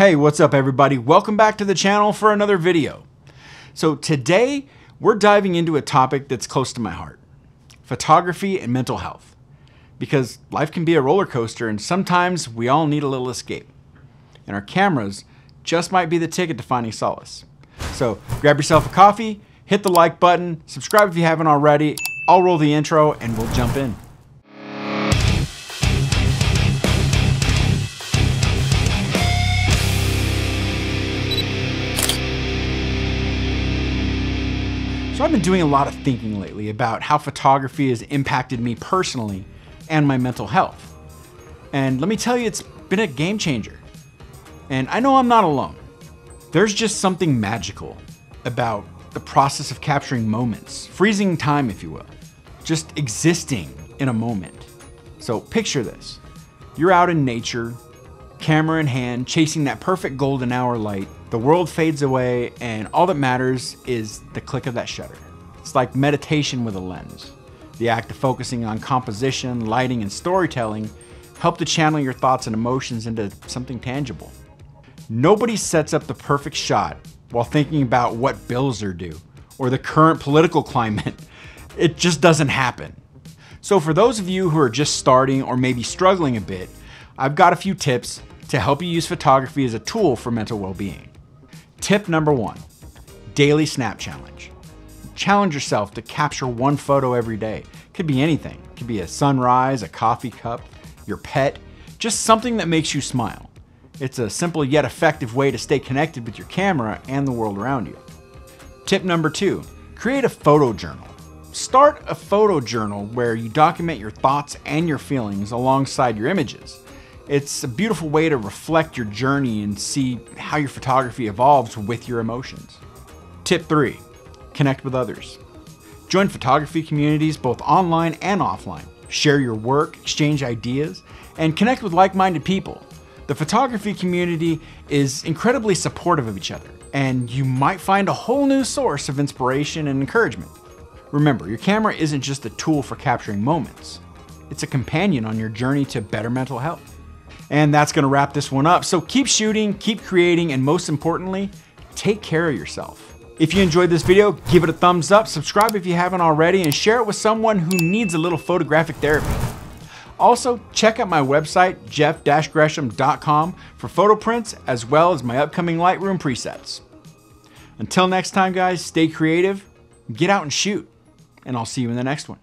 Hey, what's up everybody? Welcome back to the channel for another video. So today we're diving into a topic that's close to my heart, photography and mental health. Because life can be a roller coaster and sometimes we all need a little escape. And our cameras just might be the ticket to finding solace. So grab yourself a coffee, hit the like button, subscribe if you haven't already, I'll roll the intro and we'll jump in. So I've been doing a lot of thinking lately about how photography has impacted me personally and my mental health. And let me tell you, it's been a game changer. And I know I'm not alone. There's just something magical about the process of capturing moments, freezing time, if you will, just existing in a moment. So picture this you're out in nature, camera in hand, chasing that perfect golden hour light. The world fades away, and all that matters is the click of that shutter. It's like meditation with a lens. The act of focusing on composition, lighting, and storytelling help to channel your thoughts and emotions into something tangible. Nobody sets up the perfect shot while thinking about what bills are due or the current political climate. It just doesn't happen. So, for those of you who are just starting or maybe struggling a bit, I've got a few tips to help you use photography as a tool for mental well being. Tip number one Daily Snap Challenge. Challenge yourself to capture one photo every day. Could be anything, could be a sunrise, a coffee cup, your pet, just something that makes you smile. It's a simple yet effective way to stay connected with your camera and the world around you. Tip number two create a photo journal. Start a photo journal where you document your thoughts and your feelings alongside your images. It's a beautiful way to reflect your journey and see how your photography evolves with your emotions. Tip 3 Connect with others. Join photography communities both online and offline. Share your work, exchange ideas, and connect with like minded people. The photography community is incredibly supportive of each other, and you might find a whole new source of inspiration and encouragement. Remember, your camera isn't just a tool for capturing moments, it's a companion on your journey to better mental health. And that's gonna wrap this one up. So keep shooting, keep creating, and most importantly, take care of yourself. If you enjoyed this video, give it a thumbs up, subscribe if you haven't already, and share it with someone who needs a little photographic therapy. Also, check out my website, jeff-gresham.com for photo prints as well as my upcoming Lightroom presets. Until next time, guys, stay creative, get out and shoot, and I'll see you in the next one.